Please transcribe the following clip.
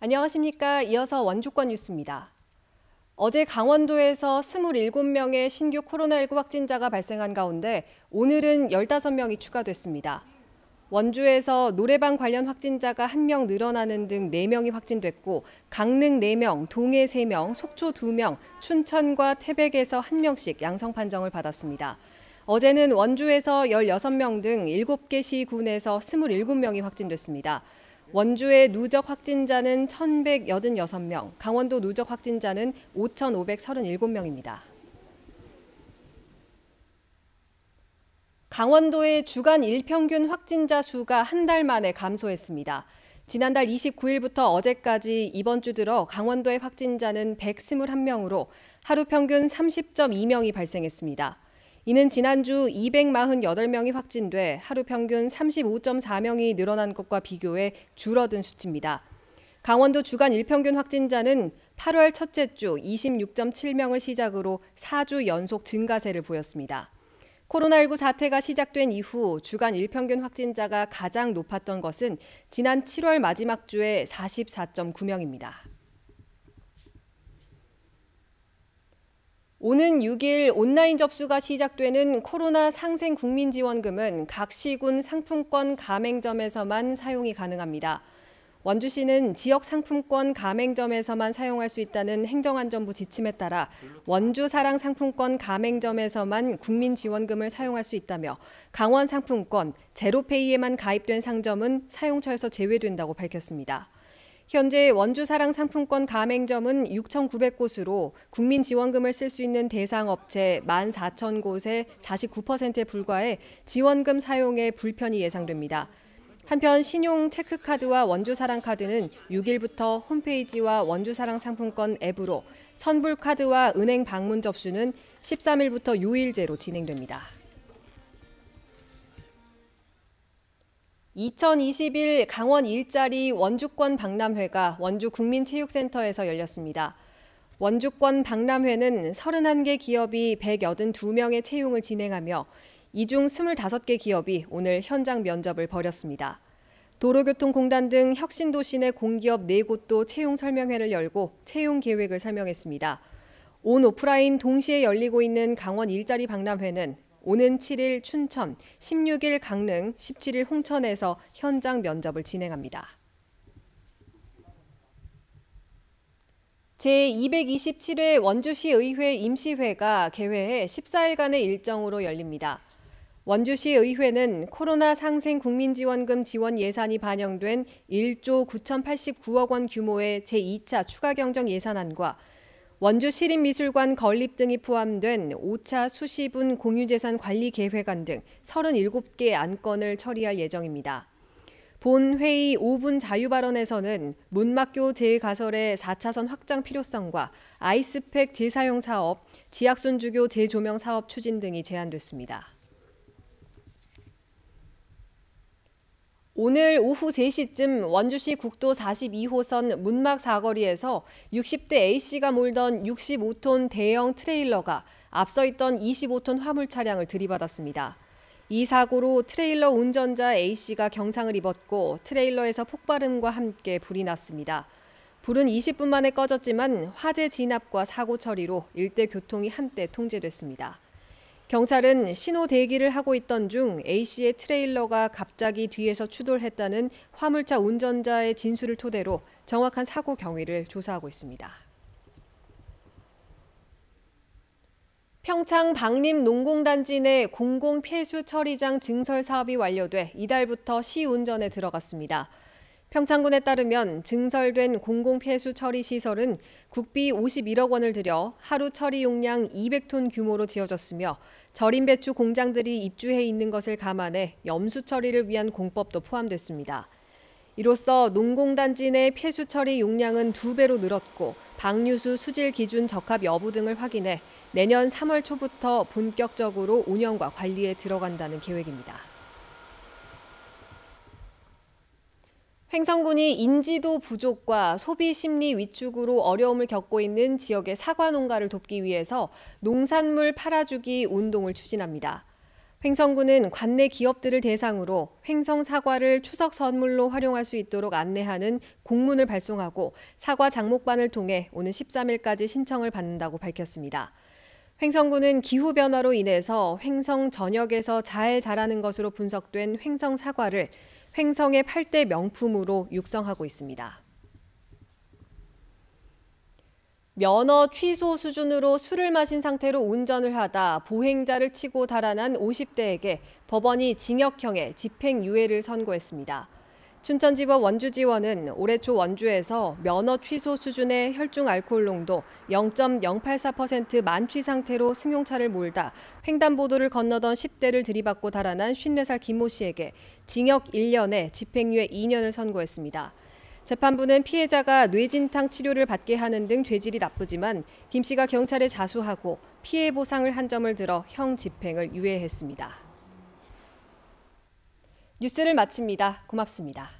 안녕하십니까. 이어서 원주권 뉴스입니다. 어제 강원도에서 27명의 신규 코로나19 확진자가 발생한 가운데 오늘은 15명이 추가됐습니다. 원주에서 노래방 관련 확진자가 1명 늘어나는 등 4명이 확진됐고 강릉 4명, 동해 3명, 속초 2명, 춘천과 태백에서 1명씩 양성 판정을 받았습니다. 어제는 원주에서 16명 등 7개 시 군에서 27명이 확진됐습니다. 원주의 누적 확진자는 1,186명, 강원도 누적 확진자는 5,537명입니다. 강원도의 주간 일평균 확진자 수가 한 달 만에 감소했습니다. 지난달 29일부터 어제까지 이번 주 들어 강원도의 확진자는 121명으로 하루 평균 30.2명이 발생했습니다. 이는 지난주 248명이 확진돼 하루 평균 35.4명이 늘어난 것과 비교해 줄어든 수치입니다. 강원도 주간 일평균 확진자는 8월 첫째 주 26.7명을 시작으로 4주 연속 증가세를 보였습니다. 코로나19 사태가 시작된 이후 주간 일평균 확진자가 가장 높았던 것은 지난 7월 마지막 주에 44.9명입니다. 오는 6일 온라인 접수가 시작되는 코로나 상생 국민 지원금은 각 시군 상품권 가맹점에서만 사용이 가능합니다. 원주시는 지역 상품권 가맹점에서만 사용할 수 있다는 행정안전부 지침에 따라 원주 사랑 상품권 가맹점에서만 국민 지원금을 사용할 수 있다며 강원 상품권 제로페이에만 가입된 상점은 사용처에서 제외된다고 밝혔습니다. 현재 원주사랑 상품권 가맹점은 6,900곳으로 국민 지원금을 쓸 수 있는 대상 업체 14,000곳의 49%에 불과해 지원금 사용에 불편이 예상됩니다. 한편 신용 체크카드와 원주사랑 카드는 6일부터 홈페이지와 원주사랑 상품권 앱으로 선불카드와 은행 방문 접수는 13일부터 요일제로 진행됩니다. 2021 강원 일자리 원주권 박람회가 원주 국민체육센터에서 열렸습니다. 원주권 박람회는 31개 기업이 182명의 채용을 진행하며 이중 25개 기업이 오늘 현장 면접을 벌였습니다. 도로교통공단 등 혁신도시 내 공기업 4곳도 채용 설명회를 열고 채용 계획을 설명했습니다. 온 오프라인 동시에 열리고 있는 강원 일자리 박람회는 오는 7일 춘천, 16일 강릉, 17일 홍천에서 현장 면접을 진행합니다. 제227회 원주시 의회 임시회가 개회해 14일간의 일정으로 열립니다. 원주시 의회는 코로나 상생 국민지원금 지원 예산이 반영된 1조 9,089억 원 규모의 제2차 추가 경정 예산안과 원주 시립미술관 건립 등이 포함된 5차 수시분 공유재산 관리 계획안 등 37개 안건을 처리할 예정입니다. 본 회의 5분 자유발언에서는 문막교 재가설의 4차선 확장 필요성과 아이스팩 재사용 사업, 지학순주교 재조명 사업 추진 등이 제안됐습니다. 오늘 오후 3시쯤 원주시 국도 42호선 문막 사거리에서 60대 A씨가 몰던 65톤 대형 트레일러가 앞서 있던 25톤 화물 차량을 들이받았습니다. 이 사고로 트레일러 운전자 A씨가 경상을 입었고 트레일러에서 폭발음과 함께 불이 났습니다. 불은 20분 만에 꺼졌지만 화재 진압과 사고 처리로 일대 교통이 한때 통제됐습니다. 경찰은 신호 대기를 하고 있던 중 A씨의 트레일러가 갑자기 뒤에서 추돌했다는 화물차 운전자의 진술을 토대로 정확한 사고 경위를 조사하고 있습니다. 평창 박림 농공단지 내 공공 폐수 처리장 증설 사업이 완료돼 이달부터 시운전에 들어갔습니다. 평창군에 따르면 증설된 공공폐수 처리 시설은 국비 51억 원을 들여 하루 처리 용량 200톤 규모로 지어졌으며 절임 배추 공장들이 입주해 있는 것을 감안해 염수 처리를 위한 공법도 포함됐습니다. 이로써 농공단지 내 폐수 처리 용량은 두 배로 늘었고 방류수 수질 기준 적합 여부 등을 확인해 내년 3월 초부터 본격적으로 운영과 관리에 들어간다는 계획입니다. 횡성군이 인지도 부족과 소비 심리 위축으로 어려움을 겪고 있는 지역의 사과 농가를 돕기 위해서 농산물 팔아주기 운동을 추진합니다. 횡성군은 관내 기업들을 대상으로 횡성 사과를 추석 선물로 활용할 수 있도록 안내하는 공문을 발송하고 사과 장목반을 통해 오는 13일까지 신청을 받는다고 밝혔습니다. 횡성군은 기후 변화로 인해서 횡성 전역에서 잘 자라는 것으로 분석된 횡성 사과를 횡성의 8대 명품으로 육성하고 있습니다. 면허 취소 수준으로 술을 마신 상태로 운전을 하다 보행자를 치고 달아난 50대에게 법원이 징역형의 집행유예를 선고했습니다. 춘천지법 원주지원은 올해 초 원주에서 면허 취소 수준의 혈중 알코올 농도 0.084% 만취 상태로 승용차를 몰다 횡단보도를 건너던 10대를 들이받고 달아난 54살 김모 씨에게 징역 1년에 집행유예 2년을 선고했습니다. 재판부는 피해자가 뇌진탕 치료를 받게 하는 등 죄질이 나쁘지만 김 씨가 경찰에 자수하고 피해 보상을 한 점을 들어 형 집행을 유예했습니다. 뉴스를 마칩니다. 고맙습니다.